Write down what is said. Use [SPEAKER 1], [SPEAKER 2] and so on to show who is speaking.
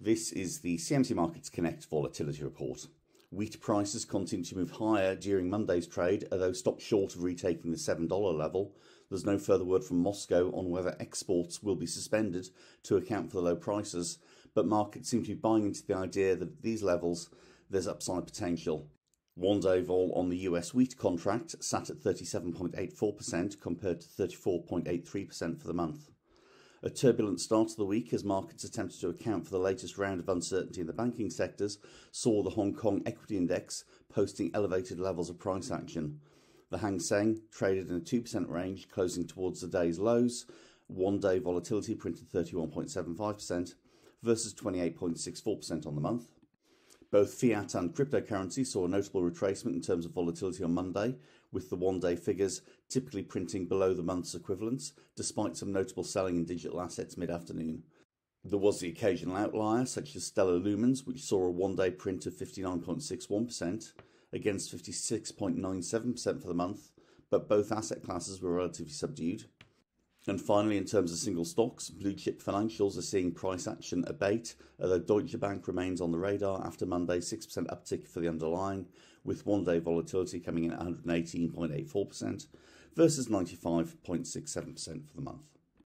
[SPEAKER 1] This is the CMC Markets Connect volatility report. Wheat prices continue to move higher during Monday's trade, although stopped short of retaking the $7 level. There's no further word from Moscow on whether exports will be suspended to account for the low prices, but markets seem to be buying into the idea that at these levels there's upside potential. One day vol on the US wheat contract sat at 37.84% compared to 34.83% for the month. A turbulent start to the week as markets attempted to account for the latest round of uncertainty in the banking sectors saw the Hong Kong Equity Index posting elevated levels of price action. The Hang Seng traded in a 2% range, closing towards the day's lows. One day volatility printed 31.75% versus 28.64% on the month. Both fiat and cryptocurrency saw a notable retracement in terms of volatility on Monday, with the one day figures typically printing below the month's equivalents, despite some notable selling in digital assets mid afternoon. There was the occasional outlier, such as Stellar Lumens, which saw a one day print of 59.61% against 56.97% for the month, but both asset classes were relatively subdued. And finally, in terms of single stocks, blue chip financials are seeing price action abate, although Deutsche Bank remains on the radar after Monday's 6% uptick for the underlying, with one day volatility coming in at 118.84% versus 95.67% for the month.